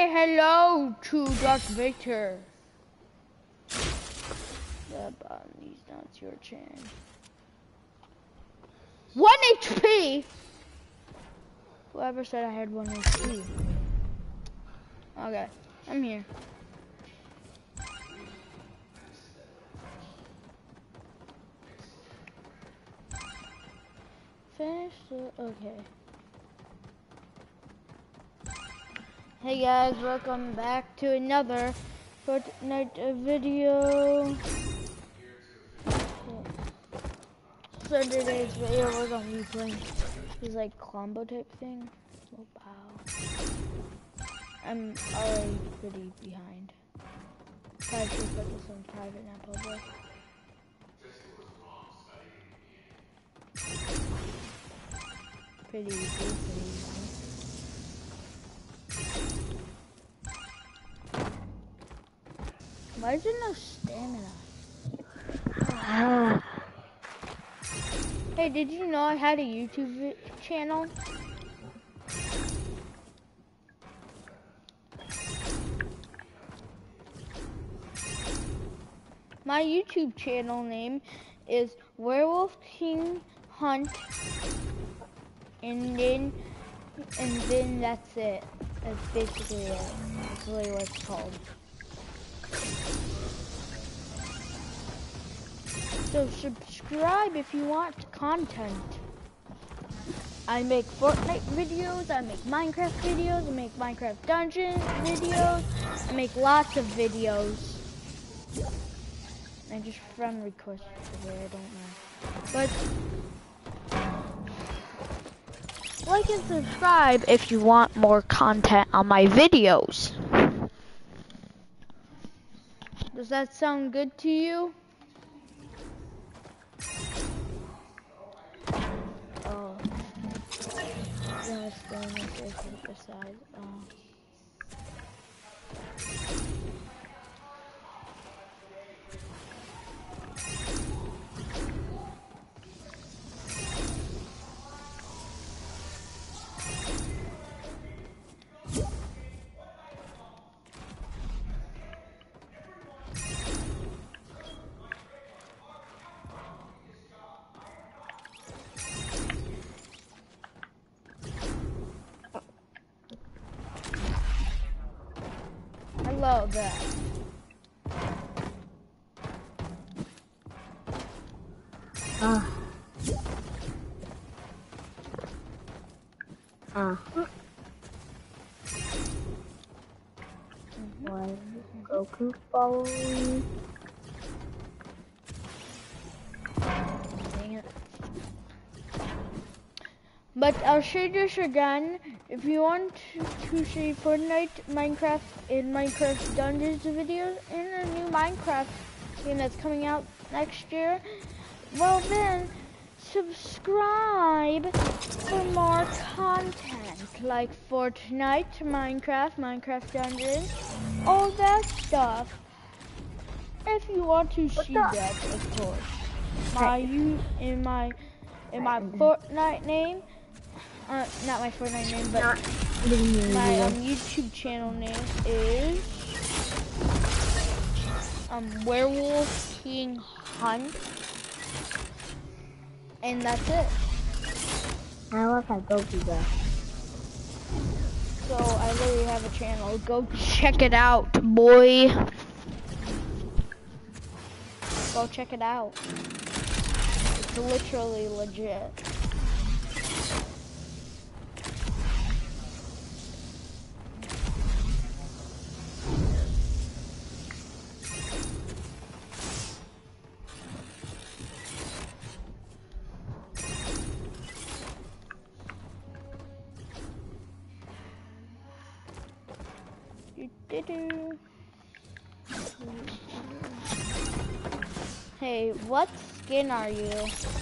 say hello to Darth Victor. The these nuts your chin. One HP. Whoever said I had one HP. Okay, I'm here. Finish the okay. Hey guys, welcome back to another Fortnite video. So today's video we're gonna be playing this like combo type thing. Oh wow. I'm already pretty behind. Try to put this in private, not public. Pretty easy, pretty. Why is there no stamina? Hey, did you know I had a YouTube channel? My YouTube channel name is Werewolf King Hunt, and then and then that's it. That's basically it. That's really what it's called. So subscribe if you want content. I make Fortnite videos, I make Minecraft videos, I make Minecraft Dungeons videos, I make lots of videos. I just friend request today, I don't know. But like and subscribe if you want more content on my videos. Does that sound good to you? It's going like this That. Ah. Why is Goku following? But I'll show you this again. If you want to see Fortnite, Minecraft, and Minecraft Dungeons videos, and a new Minecraft game that's coming out next year, well then, subscribe for more content like Fortnite, Minecraft, Minecraft Dungeons, all that stuff. If you want to see the- that, of course. My you in my in my mm-hmm. Fortnite name, uh, not my Fortnite name, but Not getting your my um, YouTube channel name is um Werewolf King Hunt, and that's it. I love how Goku does. So I literally have a channel. Go check it out, boy. Go check it out. It's literally legit. What skin are you?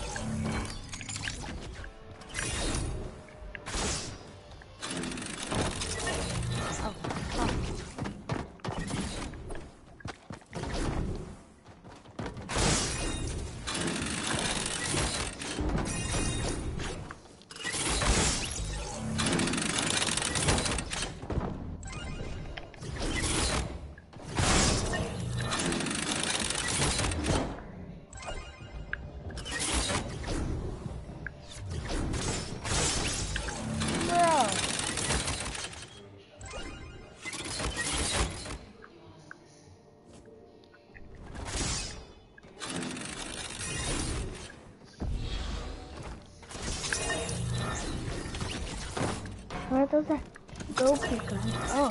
Are Goku guns. Oh.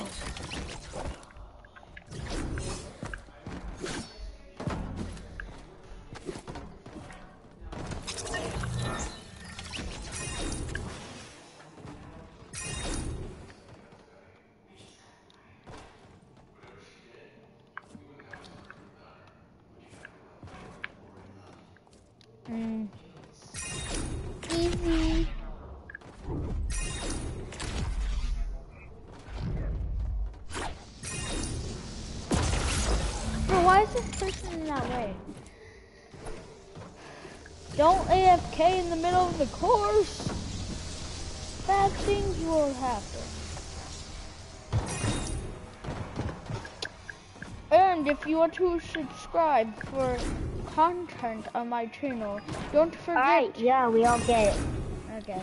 That way? Don't AFK in the middle of the course. Bad things will happen. And if you want to subscribe for content on my channel, don't forget. Alright, yeah, we all get it. Okay.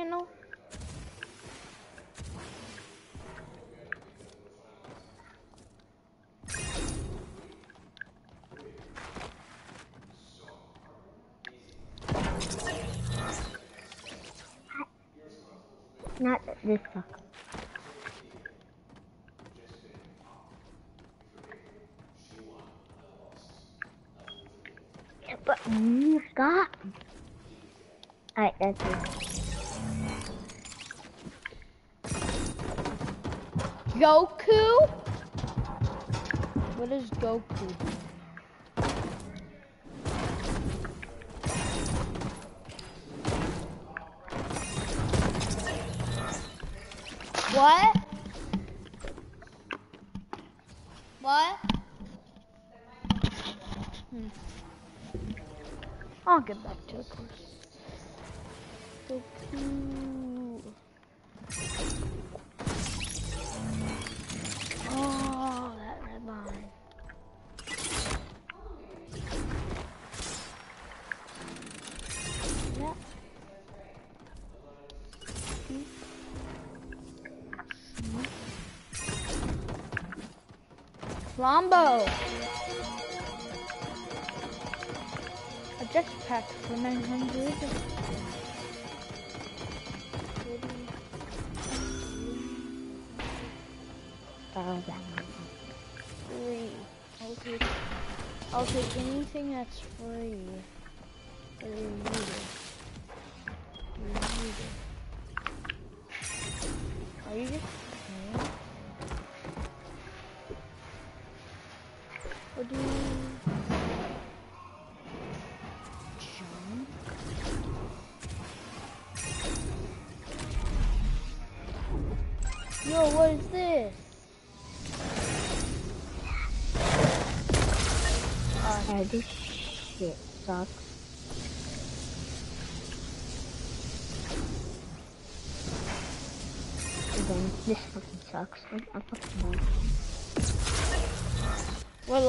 Channel? Goku? What? What? Hmm. I'll get back to it. Goku. Flambo. A jetpack for 900. Oh, that Free. I'll take, I'll take anything that's free.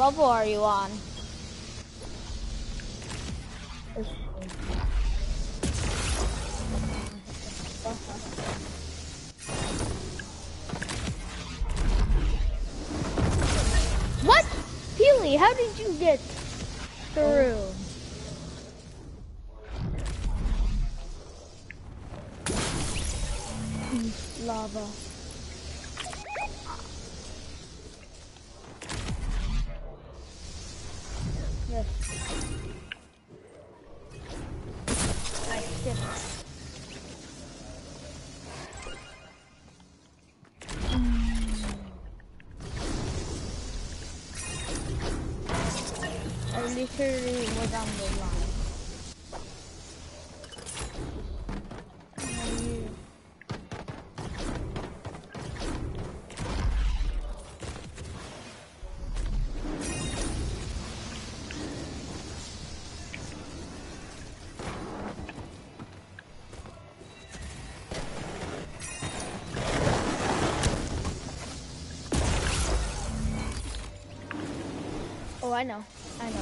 Level are you on? What? Peely, how did you get through? Lava. I know. I know.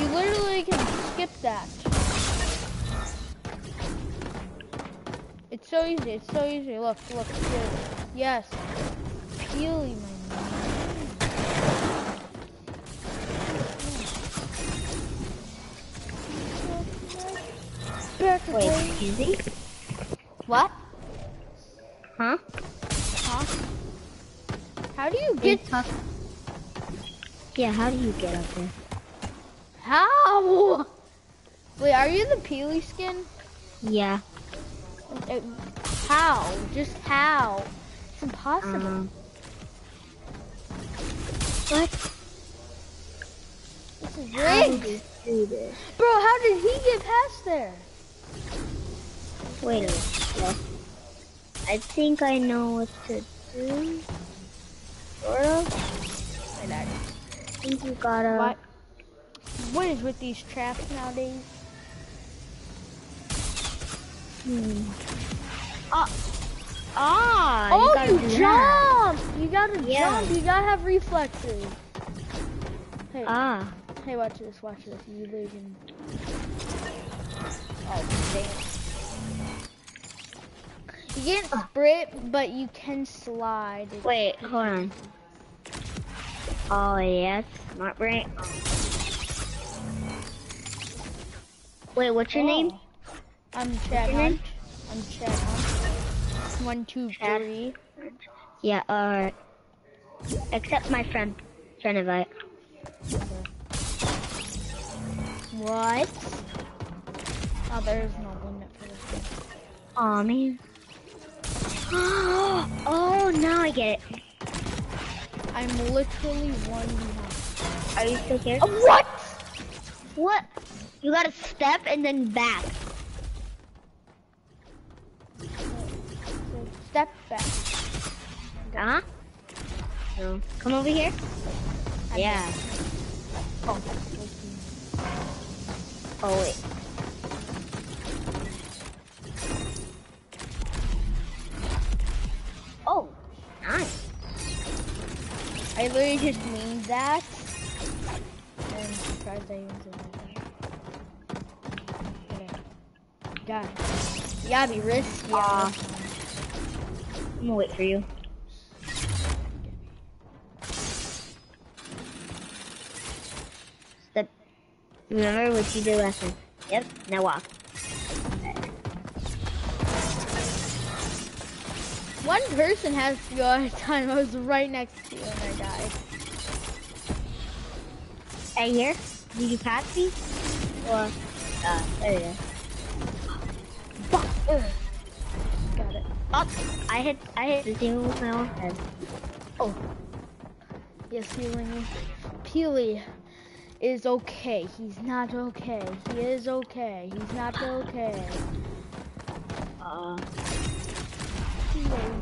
You literally can skip that. It's so easy, it's so easy. Look, look, here. Yes. My man. Wait, excuse me? What? Huh? Huh? How do you Get get. Yeah, how do you get up there? How? Wait, are you the Peely skin? Yeah. Uh, How? Just how? It's impossible. Um. What? this is rigged. Bro, how did he get past there? Wait a minute. I think I know what to do. Sort of. I- I think you gotta. What? What is with these traps nowadays? Hmm. Ah. Ah. oh, gotta you do that. jump! You gotta Yeah. jump. You gotta have reflexes. Hey, Ah. hey, watch this. Watch this. You can. Oh, dang You can't ah. sprint, but you can slide. Wait, hold on. Oh yes, smart brain. Wait, what's your name? Oh. I'm Chad name? Hunt. I'm Chad Hunt. One, two, Chad. three. Yeah, uh, alright. Except my friend, friend invite. What? Oh, there's no limit for this. Aw, man. oh, now I get it. I'm literally one behind. Are you still here? Oh, what? What? You gotta step and then back. Step back. Uh huh? No. Come over here. I'm Yeah. Oh, Oh, wait. I literally just mean that. I'm surprised I even said that. It. You gotta be risky. Aw. I'm gonna wait for you. Step. Remember what you did last time. Yep, now walk. One person has to go at a time. I was right next to you and I died. Right here? Did you pass me? Or, uh, there you go. Got it. Oh, I hit, I hit the table with my own head. Oh. Yes, healing. Peely is okay. He's not okay. He is okay. He's not okay. Uh.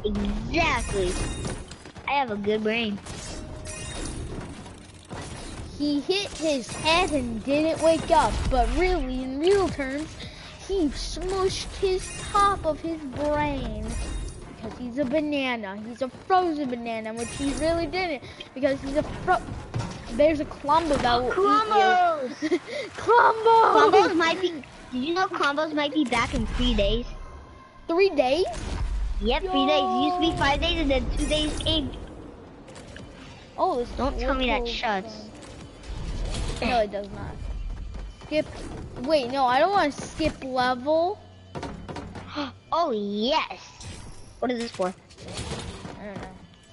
Exactly. I have a good brain. He hit his head and didn't wake up, but really, in real terms, he smushed his top of his brain because he's a banana. He's a frozen banana, which he really didn't because he's a fro. There's a Klombo that will Combos! eat you. Klombo! Combos might be, did you know combos might be back in three days? Three days? Yep, three days. It used to be five days and then two days came. Oh, this Don't tell me that shuts. No, it does not. Skip. Wait, no, I don't want to skip level. Oh, yes. What is this for? I don't know.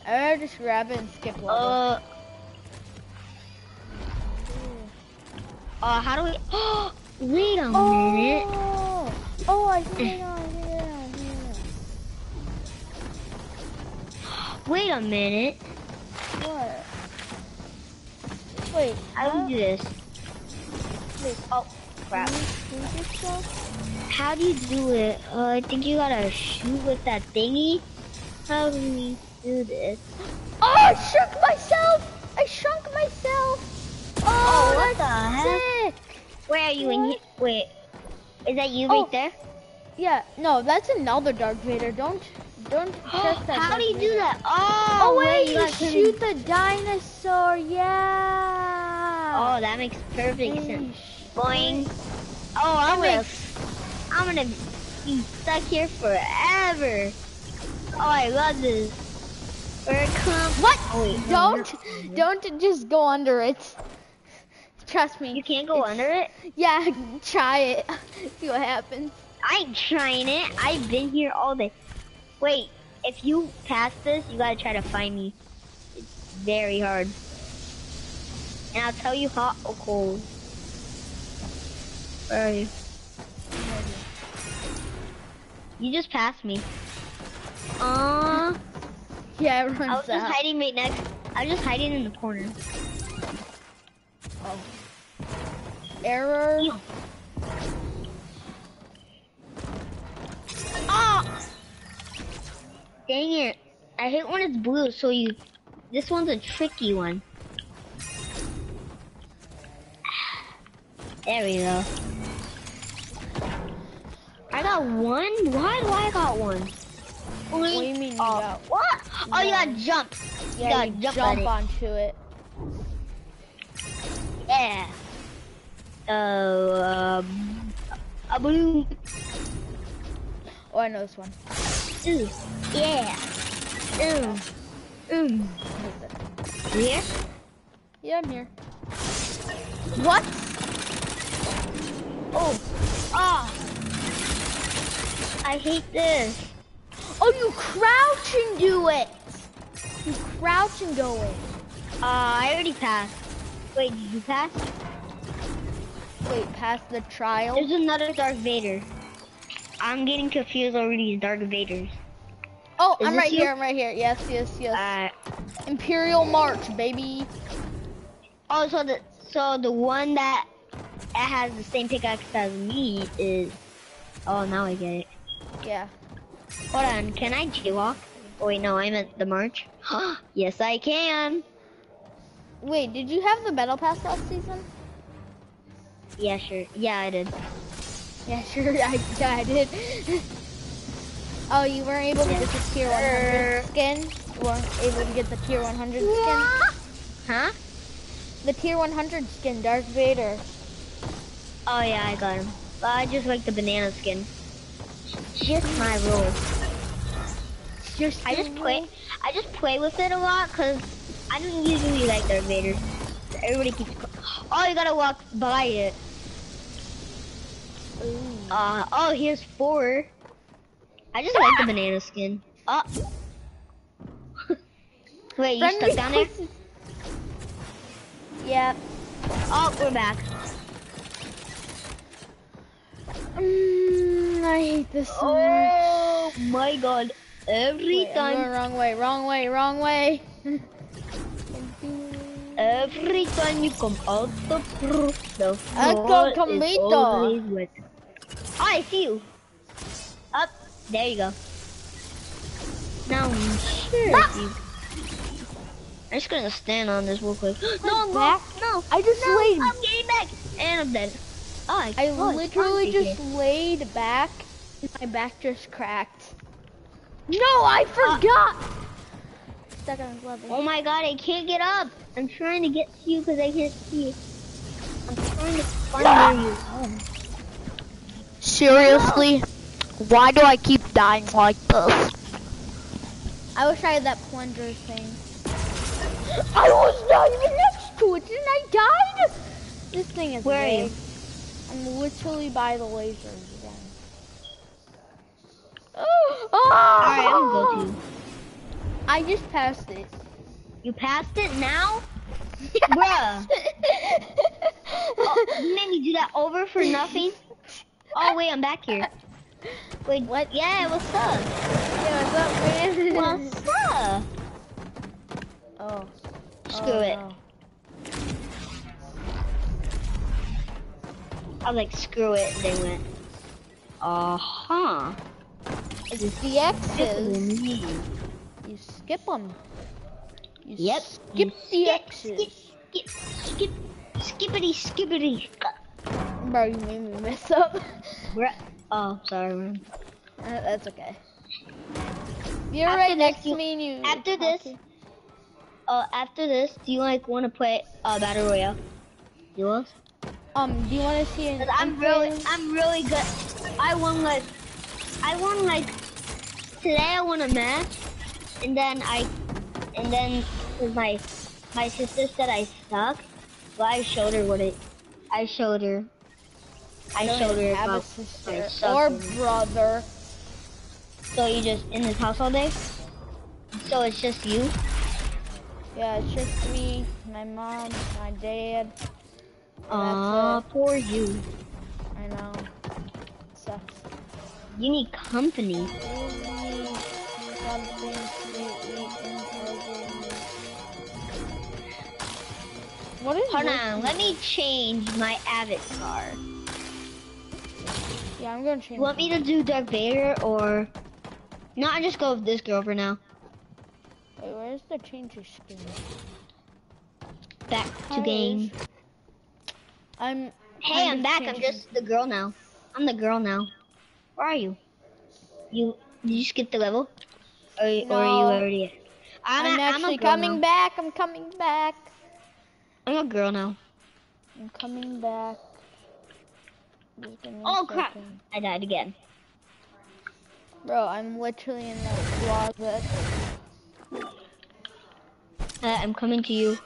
I just grab it and skip level. Uh, uh, how do we, wait a minute. Oh, oh, I think Wait a minute. What? Wait, I we do this? Wait, Oh, crap. can? How do you do it? Uh, I think you gotta shoot with that thingy. How do we do this? Oh, I shrunk myself! I shrunk myself! Oh, what that's the heck? sick. Where are you in here? Wait, is that you Oh. right there? Yeah, no, that's another Darth Vader. Don't, don't trust that. How do you do that? Oh, Oh, oh wait, you shoot the dinosaur. Yeah. Oh, that makes perfect sense. Boing. Oh, I'm gonna, I'm gonna be stuck here forever. Oh, I love this. Where it comes. What? Oh, wait, Don't, don't just go under it. Trust me. You can't go under it. Yeah, try it. See what happens. I ain't trying it. I've been here all day. Wait, if you pass this, you gotta try to find me. It's very hard. And I'll tell you hot or cold. Where are you? You just passed me. Uh, Yeah, it I was runs just hiding right next. I was just hiding in the corner. Error. Oh! Dang it. I hate when it's blue, so you... This one's a tricky one. There we go. I got one? Why do I got one? What do you mean you oh, got- What? Oh, you got jump. Yeah, gotta you jump jump, onto it. Yeah. Uh, um, a blue. Oh, I know this one. Ooh. Yeah. Ooh. Ooh. Here? Yeah, I'm here. What? Oh. Ah. I hate this. Oh, you crouch and do it. You crouch and go in. Uh, I already passed. Wait, did you pass? Wait, past the trial. There's another Darth Vader. I'm getting confused over these Darth Vaders. Oh, Is I'm right you? here. I'm right here. Yes, yes, yes. Uh, Imperial March, baby. oh, so the so the one that has the same pickaxe as me is. Oh, now I get it. Yeah. Hold on, can I jaywalk? Oh wait, no, I meant the march. yes, I can. Wait, did you have the battle pass last season? Yeah, sure. Yeah, I did. Yeah, sure. I, yeah, I did. oh, you weren't able to get the tier 100 skin? You weren't able to get the tier 100 skin? Huh? The tier 100 skin, Darth Vader. Oh yeah, I got him. But I just like the banana skin. Just my rule. Just I just play. I just play with it a lot because I don't usually like Darth Vader. Everybody keeps. Oh, you gotta walk by it. Uh oh, here's four. I just like the banana skin. Oh. Wait, you stuck down there? Yeah. Oh, we're back. Mm, I hate this so much. Oh my god. Every Wait, time, wrong way, wrong way, wrong way. every time you come out the the floor is always wet. Oh, I see you. Up, there you go. Now, I'm sure Ah! you. I'm just gonna stand on this real quick. no, I'm no, back. no. I just no, laid. I'm getting back, and I'm dead. Oh, I, I literally just here. laid back. My back just cracked. No, I Uh, forgot. Stuck on level. Oh my god, I can't get up. I'm trying to get to you because I can't see you. I'm trying to find where you are. Seriously? Why do I keep dying like this? I wish I had that plunger thing. I was not even next to it, didn't I die? This thing is Where are you? I'm literally by the lasers again. Oh! Alright, I'm gonna go ah! to you. I just passed it. You passed it now? Bruh. Oh, you made me do that over for nothing? Oh, wait, I'm back here. Wait, What? Yeah, what's up? Yeah, what's up, man? What's up? Oh. Screw Oh, it. no. I was like, screw it, they went, uh-huh. It's the X's. You skip them. You Yep. skip You the skip, X's. Skip, skip, skip. Skippity, skippity. Bro, you made me mess up. Bruh. Oh, sorry, man. Uh, That's okay. You're After right next to me and you. after this. Uh, after this, do you like want to play uh, Battle Royale? You will? Um, do you want to see an I'm really, I'm really good. I won like, I won like, today I won a match, and then I, and then 'cause my, my sister said I suck, but I showed her what it, I showed her, I showed her have a about sister or brother. So you just in this house all day? So it's just you? Yeah, it's just me, my mom, my dad. That's poor you. I know. Sucks. You need company. What is Hold on, let me change my avatar. Yeah, I'm gonna change. Want me to do Darth Vader or? No, I just go with this girl for now. Wait, where's the change your skin? Back to Hi. game. I'm. Hey, I'm just back. I'm just the girl now. I'm the girl now. Where are you? You did you skip the level? Or, or are you No. already? At? I'm, a- actually girl coming now. back. I'm coming back. I'm a girl now. I'm coming back. Just give me a Oh crap! second. I died again. Bro, I'm literally in that closet. Uh, I'm coming to you.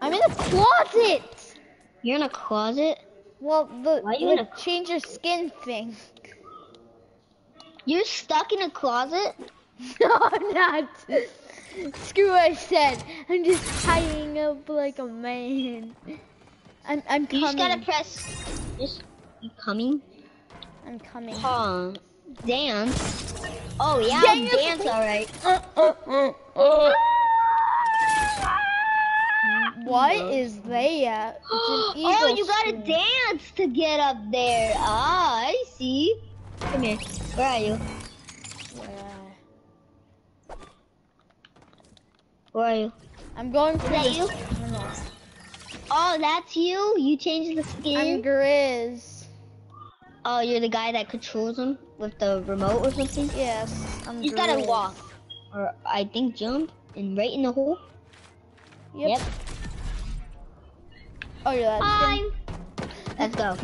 I'm in the closet! You're in a closet. Well, the, Why you the in a- change your skin thing. You're stuck in a closet. no, I'm not. Screw what I said. I'm just tying up like a man. I'm, I'm You coming. just gotta press. Just you coming. I'm coming. Huh. Dance. Oh yeah, Dance. dance. All right. Uh, uh, uh, uh. Is that? Oh, you gotta dance to get up there. Ah, I see. Come here. Where are you? Where are you? I'm going for that you? Oh, that's you. You changed the skin. I'm. Grizz. Oh, you're the guy that controls them with the remote or something. Yes, I'm You gotta walk, or I think jump, and right in the hole. Yep. Oh, you're that? Let's go.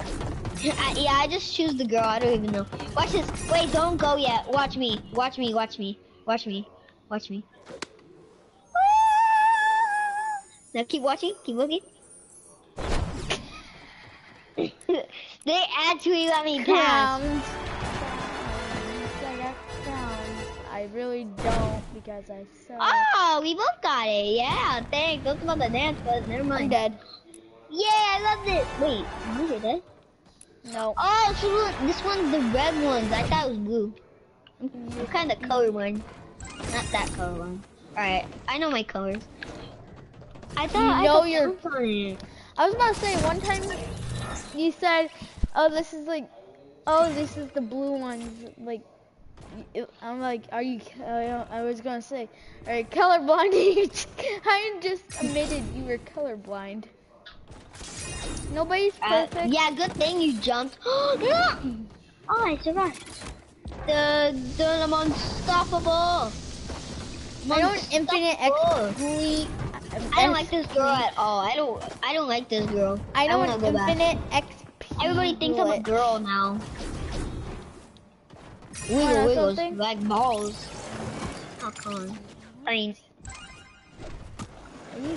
I, yeah, I just choose the girl. I don't even know. Watch this. Wait, don't go yet. Watch me. Watch me. Watch me. Watch me. Watch me. Ah! Now keep watching. Keep looking. They actually let me. Crowns. I got crowns. I really don't because I suck. Oh, we both got it. Yeah, thanks. That's about the dance, but never mind. I'm dead. Yeah, I loved it. Wait, no, you're dead. No. Oh, so look, this one's the red ones. I thought it was blue. I'm, I'm mm-hmm. kind of color one. Not that color one. Alright, I know my colors. I thought You I know could your-. I was about to say one time you said, "Oh, this is like, oh, this is the blue ones." Like, I'm like, "Are you?" I was gonna say, "Are you colorblind?" I just admitted you were colorblind. Nobody's Uh, perfect. yeah, good thing you jumped. oh, I survived. The the I'm unstoppable. I don't infinite. XP. I don't like this girl at all. I don't. I don't like this girl. I don't back. infinite XP. Everybody thinks I'm a girl now. Wanna Wiggle know wiggles something? like balls. Oh come on. I mean,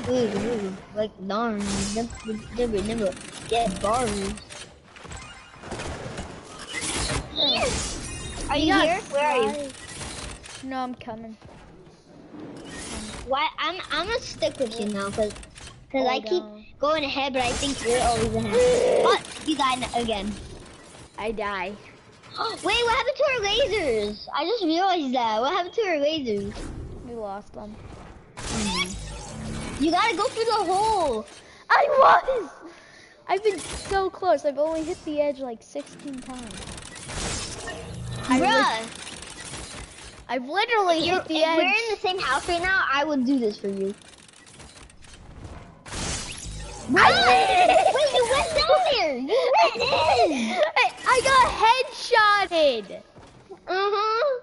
wiggle wiggle like darn. Never, never, never get bars. Yes. Are you got here? Where are you? No, I'm coming. Why? I'm I'm gonna stick with you now, cause, cause oh, I Hold keep going ahead, but I think you're always ahead. But you died again. I die. Wait, what happened to our lasers? I just realized that. What happened to our lasers? We lost them. Hmm. You gotta go through the hole. I was! I've been so close. I've only hit the edge like 16 times. I Bruh, I've literally you're, hit the edge. if we're in the same house right now, I would do this for you. Wait, you went down there. You went in. I, got headshotted. Uh huh.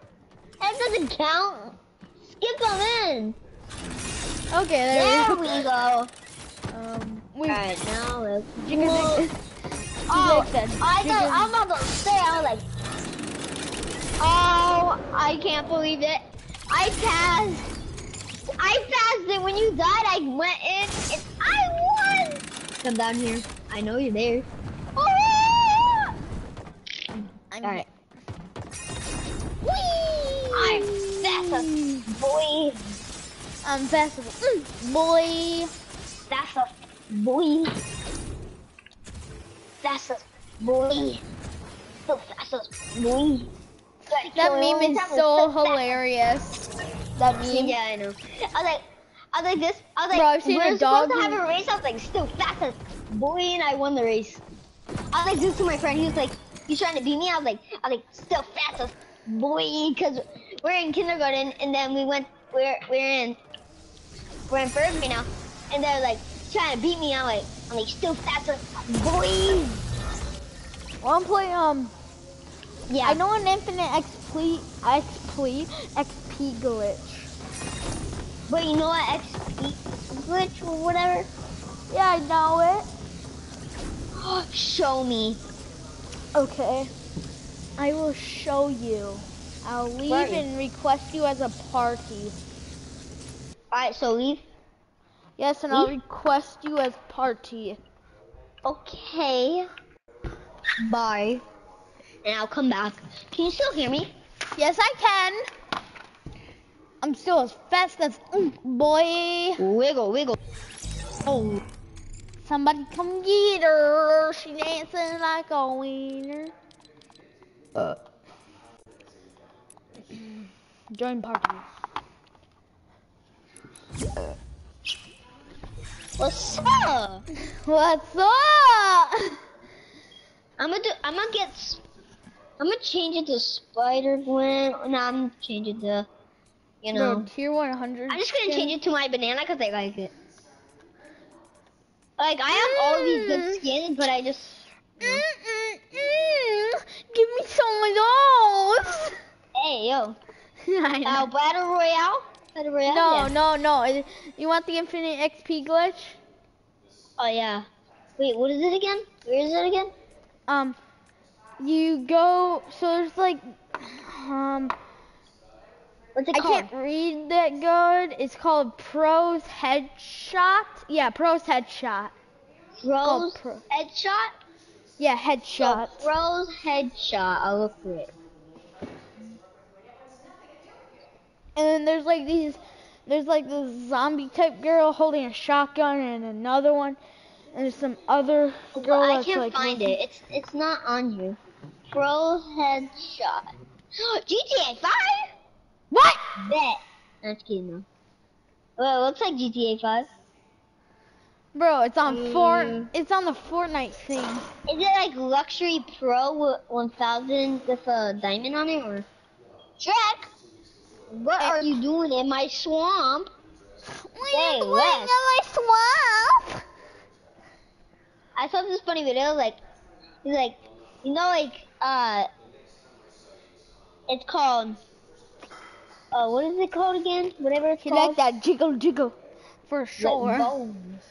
That doesn't count. Skip them in. Okay, there, There we we go. Um, wait. Alright, now let's. Jigga, Whoa. jigga. Oh. I thought I'm about to say I was like, oh, I can't believe it. I passed. I passed it when you died. I went in and I won. Come down here. I know you're there. Oh, I'm Alright. I'm fast, boy. I'm festival. Mm, boy. That's a boy. That's a boy. So fast, a boy. That meme is so hilarious. That meme. Yeah, I know. I was like, I was like this. I was like, Bro, I've seen we're a dog supposed to have a race. I was like, still fast as boy, and I won the race. I was like this to my friend. He was like, he's trying to beat me. I was like, I was like, still fast as boy, because we're in kindergarten, and then we went, we're we're in, we're in third grade now, and they're like trying to beat me. I'm like, I'm like, still fast as boy. Well, I'm playing, um, Yeah. I know an infinite XP, XP, XP glitch. But you know what? XP glitch or whatever. Yeah, I know it. Show me. Okay. I will show you. I'll leave and request you as a party. All right, so leave. Yes, and I'll request you as party. Okay. Bye. And I'll come back. Can you still hear me? Yes, I can. I'm still as fast as mm, boy. Wiggle, wiggle. Oh. Somebody come get her. She dancing like a wiener. Uh. Join party. What's up? What's up? I'm gonna do. I'm gonna get. I'm gonna change it to Spider Gwen. No, I'm gonna change it to. You know. Bro, tier 100. I'm just gonna change it to my banana because I like it. Like I have all these good Mm. skins, but I just. Mm-mm-mm. Give me some of those. Hey yo. I know. Uh, battle royale. Battle royale. no, yeah. no, no. You want the infinite XP glitch? Oh yeah. Wait, what is it again? Where is it again? Um, you go. So there's like, um, What's it I called? can't read that good. It's called Pros Headshot. Yeah, Pros Headshot. Pros Pro- headshot. Yeah, So, Headshot. pros headshot. I'll look for it. And then there's like these, there's like this zombie type girl holding a shotgun and another one, and there's some other girl I can't like find it. It's it's not on you. Pros headshot. GTA 5. What? Bet. I'm just kidding though. Well, it looks like GTA 5. Bro, it's on Mm. Fort. It's on the Fortnite thing. Is it like luxury pro wi- 1000 with a diamond on it or? Shrek, what are you doing in my swamp? What Hey, are you doing in my swamp? I saw this funny video, like, he's like, you know, like, uh, it's called, uh, what is it called again? Whatever it's He called. like that jiggle jiggle, for sure. Bones.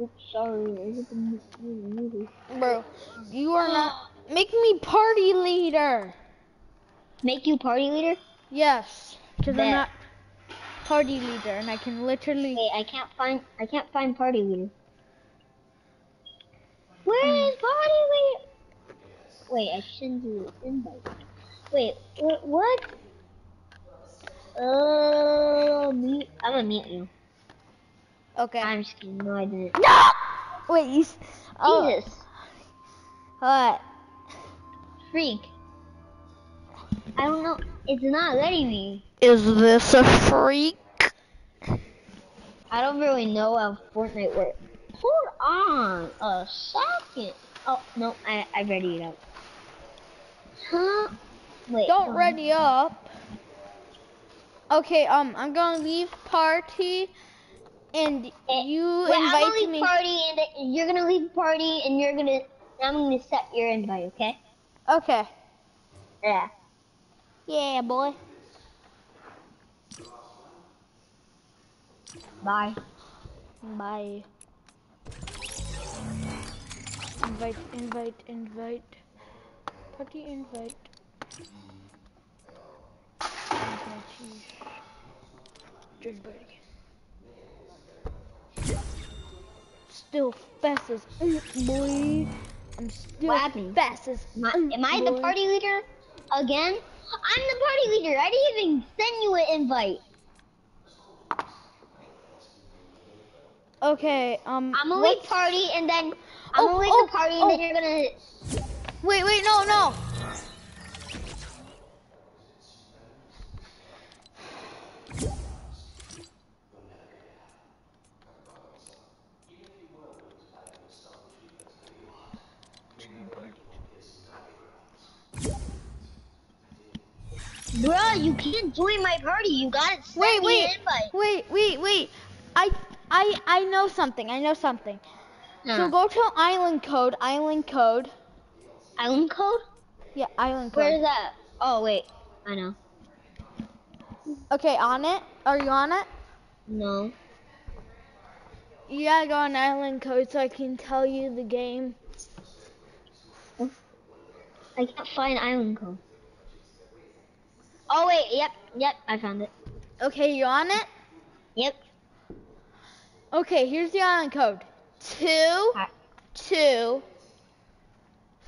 Oops, sorry. Is it the movie? Bro, you are not. Make me party leader. Make you party leader? Yes, because I'm not party leader, and I can literally. Wait, I can't find, I can't find party leader. Where is party leader? Wait, I shouldn't do invite. Wait, what? Oh, meet. I'm gonna meet you. Okay. I'm just kidding. No, I didn't. no. Wait, you. Oh, Jesus, what? freak. I don't know. It's not letting me. Is this a freak? I don't really know how Fortnite works. Hold on a second. Oh no, I I ready it out. Huh? Wait. Don't on. ready up. Okay, um, I'm gonna leave party, and Eh, you Wait, I'm gonna invite leave me. party, and you're gonna leave party, and you're gonna. I'm gonna set your invite, okay? Okay. Yeah. Yeah, boy. Bye. Bye. Invite, invite, invite. Party invite. Where's my cheese? Just birdie. Still fast as mm, boy. I'm still What happened? fast as Am I, mm, am I the party leader again? I'm the party leader. I didn't even send you an invite. Okay, um. I'm gonna leave party, and then I'm Oh, gonna leave oh, the party, and oh. then you're gonna. Wait, wait, no, no. Bruh, you can't join my party. You gotta send Wait, me wait, an invite. wait, wait, wait. I, I, I know something. I know something. So go to island code. Island code. Island code? Yeah, island code. Where's that? Oh wait, I know. Okay, on it. Are you on it? No. You gotta go on island code so I can tell you the game. I can't find island code. Oh wait, yep, yep, I found it. Okay, you on it? Yep. Okay, here's the island code. Two, two,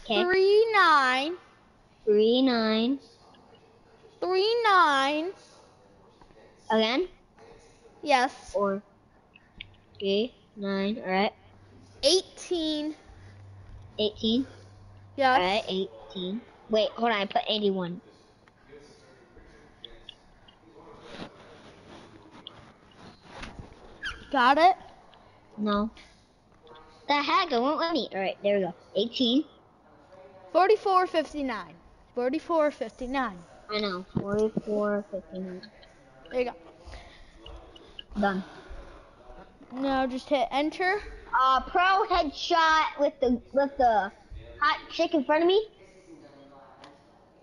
three, nine, Three nine. three, nine. Again? Yes. Or three nine. Alright. Eighteen. Eighteen. Yes. Alright, eighteen. Wait, hold on, I put eighty-one. Got it? No. The heck, it won't let me. Alright, there we go. Eighteen. 44, 59. 44, 59. I know. Forty-four, fifty-nine. There you go. Done. Now just hit enter. Uh, pro headshot with the with the hot chick in front of me.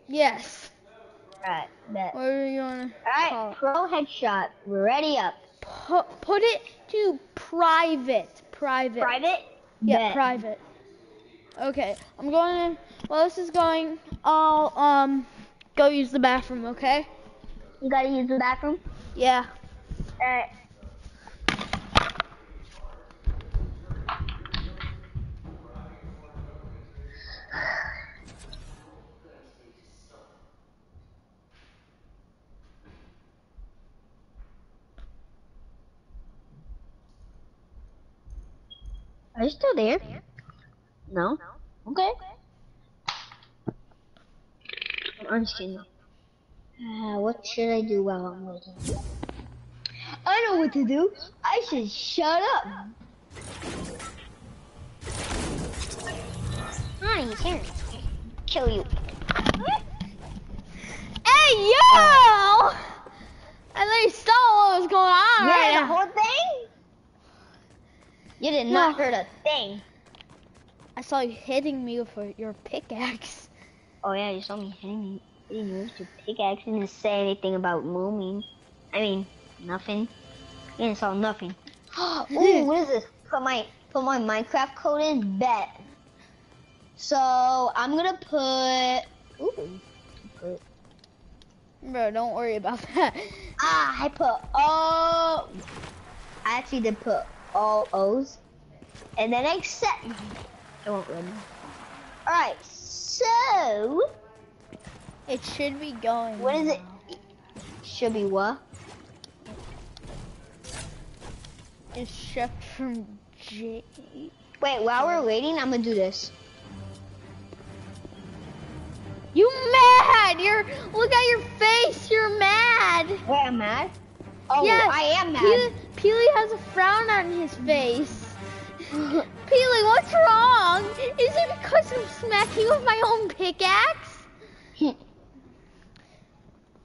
Yes. Alright, bet. What do you wanna Alright, pro headshot. Ready up. Put, put it to private. Private. Private? Yeah, Bet. private. Okay, I'm going. While this is going, I'll um go use the bathroom. Okay? You gotta use the bathroom. Yeah. Alright. Are you still there? No. Okay. I'm just kidding. Uh, what should I do while I'm waiting? I know what to do. I should shut up. Honey, he's here. Kill you. Hey yo! I literally saw what was going on right Yeah, the now. whole thing? You did No. not hurt a thing. I saw you hitting me with your pickaxe. Oh yeah, you saw me hitting you. You didn't your pickaxe. You didn't say anything about moving. I mean, nothing. You didn't saw nothing. Ooh, what is this? Put my put my Minecraft code in. Bet. So I'm gonna put. Ooh. Put, Bro, don't worry about that. ah, I put all. I actually did put all O's, and then accept. It won't let me. All right. So It should be going. what is it? Should be what? It's shipped from J. Wait, while we're waiting, I'm gonna do this. You mad? You're look at your face. You're mad. Wait, I'm mad. Oh, Yes, I am mad. Peely, Peely has a frown on his face. Peely, what's wrong? Is it because I'm smacking with my own pickaxe?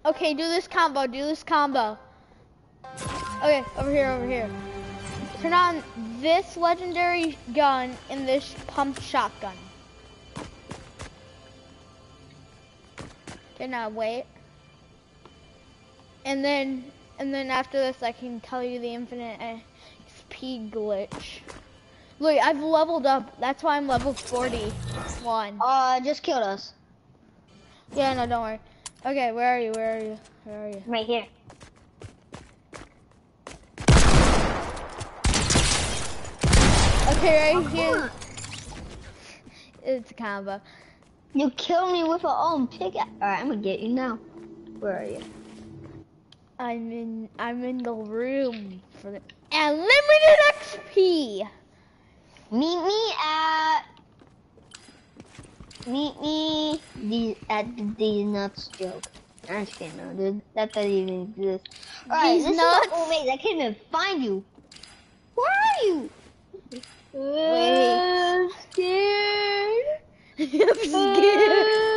Okay, do this combo. Do this combo. Okay, over here, over here. turn on this legendary gun and this pump shotgun. Okay, now wait. And then, and then after this, I can tell you the infinite XP glitch. Look, I've leveled up. That's why I'm level 41. Uh, just killed us. Yeah, no, don't worry. Okay, where are you? Where are you? Where are you? Right here. Okay, right here. It's a combo. You killed me with your own pickaxe. Alright, I'm gonna get you now. Where are you? I'm in. I'm in the room for the unlimited XP. Meet me at. Meet me the, at the These Nuts joke. I'm just kidding, no, dude. That doesn't even exist. Alright, this nuts? is. Oh, wait, I can't even find you. Where are you? Wait. I'm scared. I'm scared.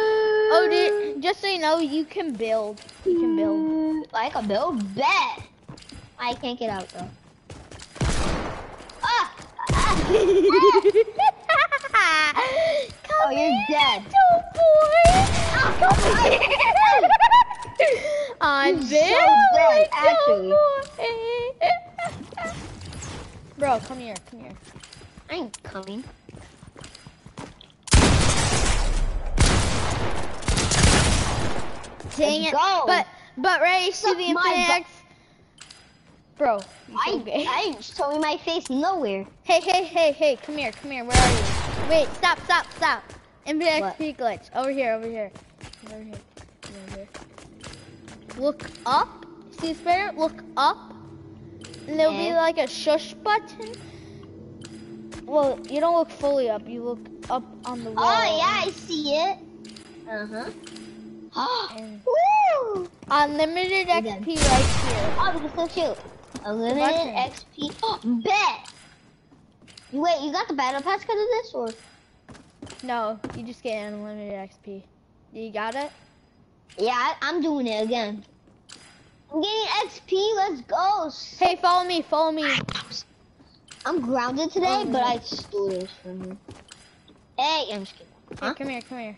Oh, dude, just so you know, you can build. You can build. I can build bet. I can't get out though. Ah! ah. Come Oh, you're here, dead. little boy. Come here. I'm You're so dead, actually. boy. Bro, come here, come here. I ain't coming. Dang Let's it. go. But but Ray, see Suck the my infinite Bro, you I, so gay. I ain't showing my face nowhere. Hey, hey, hey, hey, come here, come here. Where are you? Wait, stop, stop, stop. Infinite What? XP glitch. Over here, over here. Over here. Over here. Look up. See spider? Look up. And there'll be like a shush button. Well, you don't look fully up. You look up on the wall. Oh yeah, I see it. Uh huh. And Woo! unlimited XP right here. Oh, this is so cute. Unlimited. XP. Oh, bet. Wait, you got the battle pass because of this, or? No, you just get unlimited XP. You got it? Yeah, I, I'm doing it again. I'm getting XP. Let's go. Hey, follow me, follow me. I'm grounded today, Oh, but. I stole this from you. Hey, I'm just kidding. Hey, Huh? come here, come here.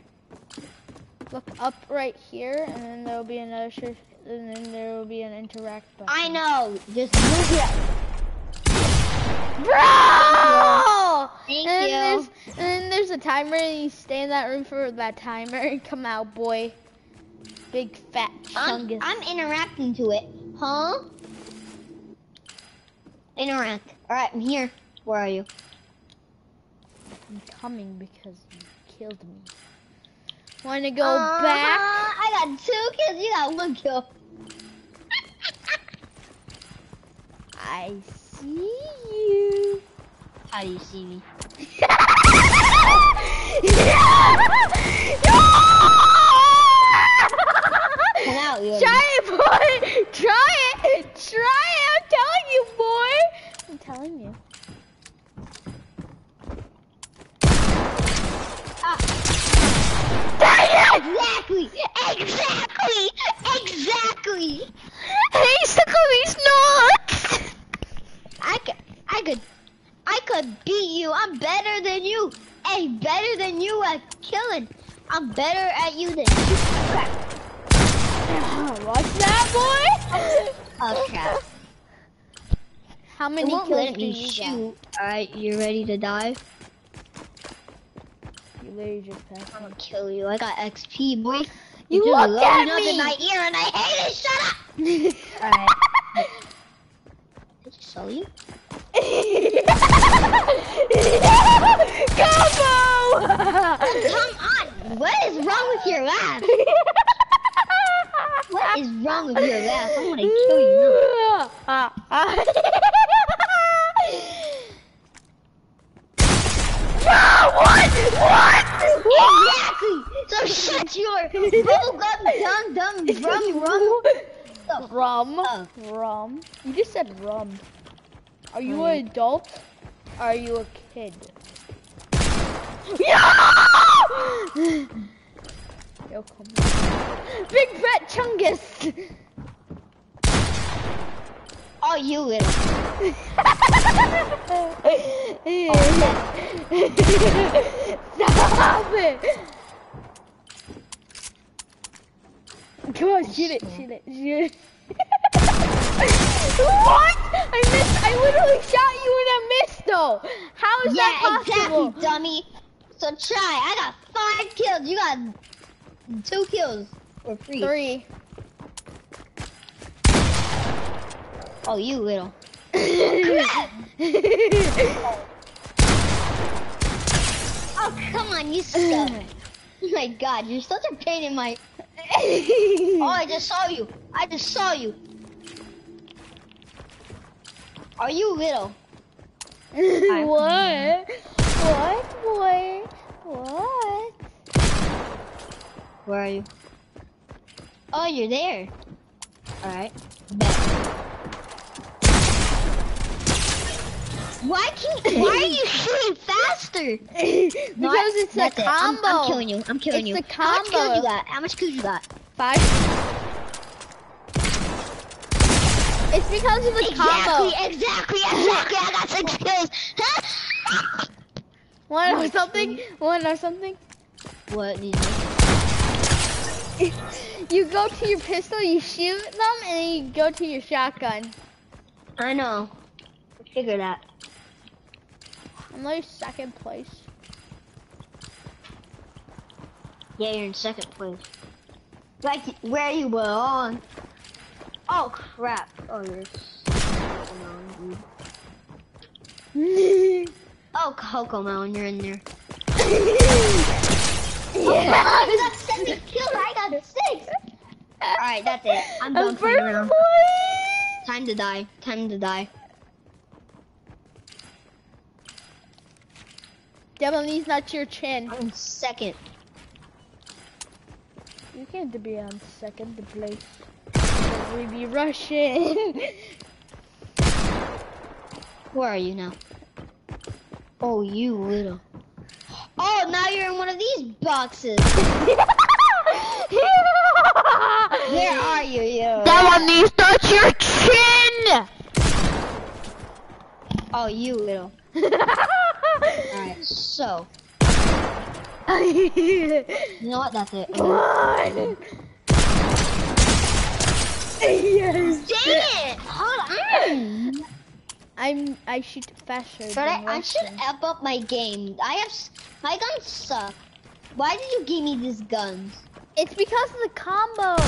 Look up right here, and then there will be another shirt, and then there will be an interact button. I know. Just move it. Bro! Thank and you. There's, and then there's a timer, and you stay in that room for that timer, and come out, boy. Big fat I'm. I'm interacting to it. Huh? Interact. Alright, I'm here. Where are you? I'm coming because you killed me. Wanna go Uh-huh, back? I got two kills. You got one kill. I see you. How do you see me? Come out, you. It, boy. Try it. Try it. I'm telling you, boy. I'm telling you. Exactly. Exactly. Exactly. Hey, suckle these nuts. I could, I could, I could beat you. I'm better than you. Hey, better than you at killing. I'm better at you than you. Crap. What's that, boy? Okay. How It many won't kills let me you shoot. Alright, you ready to die? You literally just passed. I'm gonna kill you. I got XP, boy. You just looked at up in me. my ear and I hate it. Shut up. Alright. Did you sell you? Combo! Come on. What is wrong with your laugh? What is wrong with your laugh? I'm gonna kill you now. what? What? Exactly. So shut your bubblegum dum dum rum rum. Rum. Rum. You just said rum. Are you an adult? Are you a kid? Yo, come on. Big fat chungus. Oh, you little. Stop it! Come on, shoot it, shoot it, shoot it. what? I missed. I literally shot you and I missed though. How is yeah, that possible? exactly, dummy. So try. I got five kills. You got two kills for free. Three. Oh, you little. Oh, come on, you suck. oh my god, you're such a pain in my... Oh, I just saw you. I just saw you. Are you little? what? What, boy? What? Where are you? Oh, you're there. Alright. Why can't, why are you shooting faster? because it's a that's it. I'm- combo. I'm, killing you. I'm killing It's you. a How much kills combo. you got? How much kills you got? Five. It's because of the Exactly, combo. exactly, exactly. Exactly. I got six kills. One or something. One or something. what? You go to your pistol, you shoot them, and then you go to your shotgun. I know. Figure that. I'm like second place. Yeah, you're in second place. Like where you belong. Oh crap! Oh, you're. Oh, Coco Melon, you're in there. yeah. you got seven kills. I got six. All right, that's it. I'm done I'm playing first around. place. Time to die. Time to die. Definitely not your chin. I'm second. You can't be on second place. We be rushing. Where are you now? Oh, you little. Oh, now you're in one of these boxes. Where are you, you? means not your chin. Oh, you little. So. You know what? That's it. Come on. yes. Dang it! Hold on! I'm. I shoot faster. But I, I should up up my game. I have. My guns suck. Why did you give me these guns? It's because of the combo.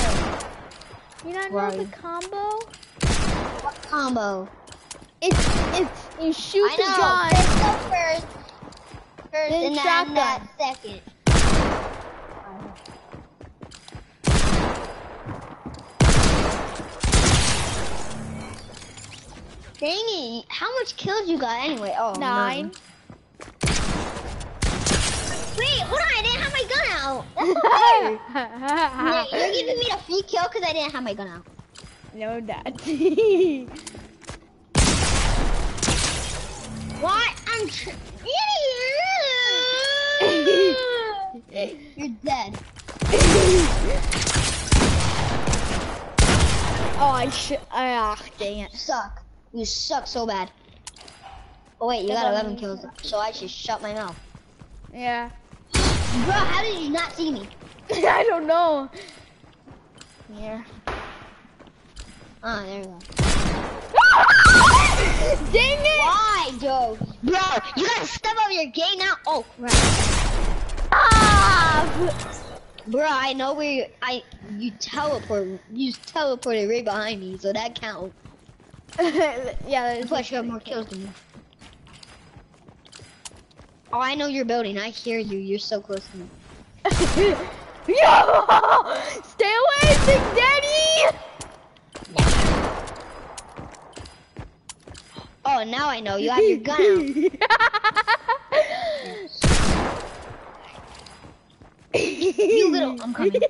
You not know the combo? What combo? It's it's you shoot I the know. gun. Pistol first. First Then and then shotgun. that second. Dang it! How much kills you got anyway? Oh, Nine. Wait, hold on! I didn't have my gun out. That's not fair. You're giving me a free kill because I didn't have my gun out. no, that. What? I'm. You're dead. oh, I should. Ah, dang it. You suck. You suck so bad. Oh wait, you got 11 kills, so I should shut my mouth. Yeah. Bro, how did you not see me? I don't know. Yeah. Ah, there we go. dang it! Why, Joe? Bro, you gotta step up your game now. Oh, crap. Ah! Bro, I know where you, I you teleport. You teleported right behind me, so that counts. yeah, Plus, you have more kills than me. Oh, I know you're building. I hear you. You're so close to me. Yo! Stay away, Big Daddy! Oh, now I know. You have your gun. You little. I'm coming.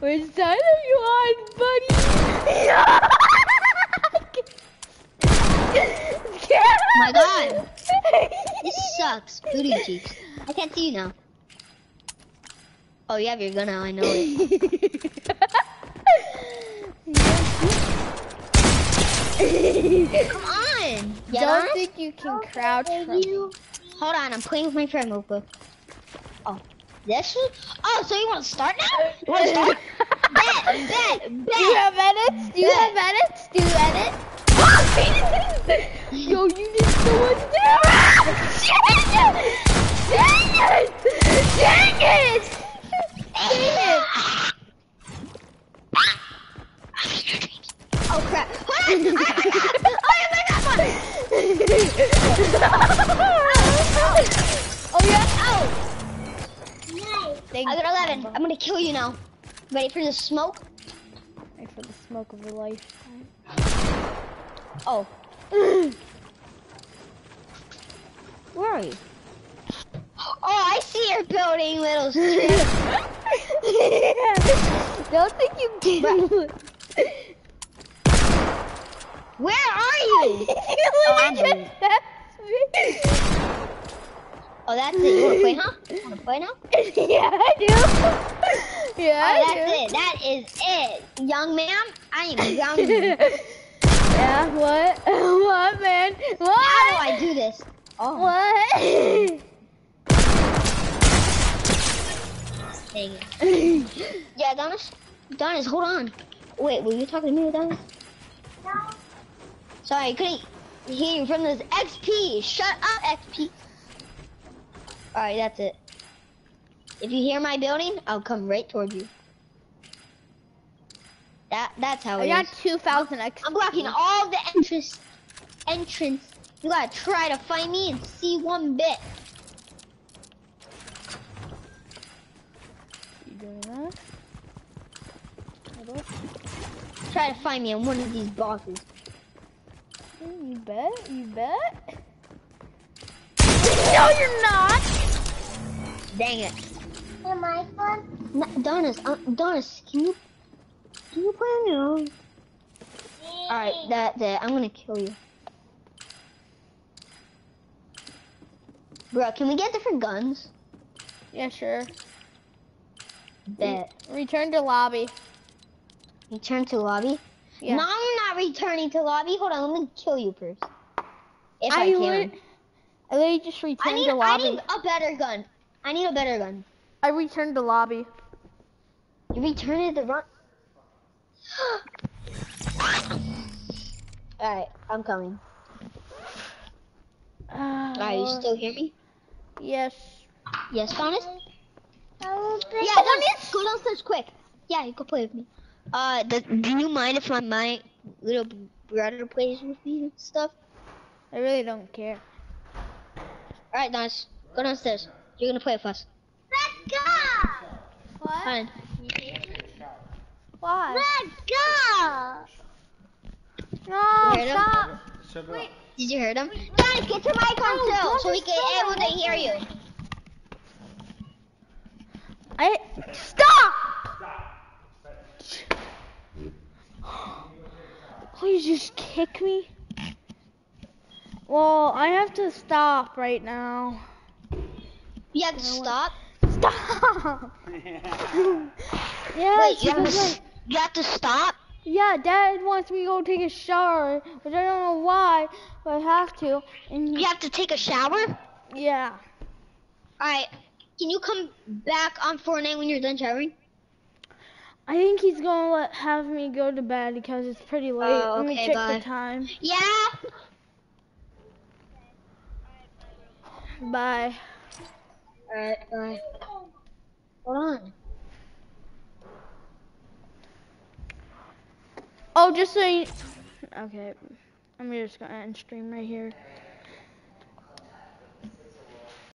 Which side are you on, buddy? My God. This sucks. Booty cheeks. I can't see you now. Oh, you have your gun out. I know it. Come on. Get Don't think you can crouch from me. Hold on, I'm playing with my friend real quick. Oh, this one? Oh, so you want to start now? You want to start? bet, bet, bet. Do you have edits? Do you bet. have edits? Do you edit? Yo, you did so much damage! Dang it! Dang it! Dang it! Dang it! Oh crap! Hold on! oh, yeah, my God, one. oh yeah? Oh! Thank I got 11. I'm gonna kill you now. Ready for the smoke? Ready for the smoke of a lifetime. Oh. Where are you? Oh, I see your building, little strip. Don't think you can. Where are you? oh. Oh, that's it. You wanna play, huh? You wanna play now? yeah, I do. Yeah, Oh, I that's do. it. That is it. Young man, I am grounding you. yeah, what? What, man? What? How do I do this? Oh, What? dang it. Yeah, Donis? Donis, hold on. Wait, were you talking to me, Donis? No. Sorry, I couldn't hear you from this XP. Shut up, XP. Alright, that's it. If you hear my building, I'll come right towards you. That that's how I it got is. 2,000 I'm blocking all the entrance entrance. You gotta try to find me and see one bit. You doing that? Try to find me on one of these boxes. You bet. You bet. No, you're not. Dang it. Am I fun? No, Donis, uh, Donis, can you can you play on your own? Alright, that's it. I'm gonna kill you. Bro, can we get different guns? Yeah, sure. Bet. Return to lobby. Return to lobby? Yeah. No, I'm not returning to lobby. Hold on, let me kill you first. If I, I can. Lit- I literally just returned need, to I need a better gun. I need a better gun. I returned to lobby. You returned the run. Alright, I'm coming. Uh, Alright, you still hear me? Yes. Yes, Donis? Yeah, Donis, go downstairs quick. Yeah, you go play with me. Uh, do, do you mind if my, my little brother plays with me and stuff? I really don't care. Alright, guys. go downstairs. You're gonna play with us. Let's go! What? Fine. Why? Let's go! No, You stop. Shut up. Did you hear them? Guys, get your mic on No, too, so we can able stop. to hear you. I stop. Please just kick me. Well, I have to stop right now. You have to stop. Stop. yeah, Wait, you have, to, like, you have to stop? yeah, Dad wants me to go take a shower, which I don't know why, but I have to. And You have to take a shower? yeah, Alright, can you come back on Fortnite when you're done showering? I think he's gonna let have me go to bed because it's pretty late. Oh, Let me check bye. the time. Yeah? Bye. Alright, bye. Hold on. Oh, just so you... Okay. I'm just gonna end stream right here.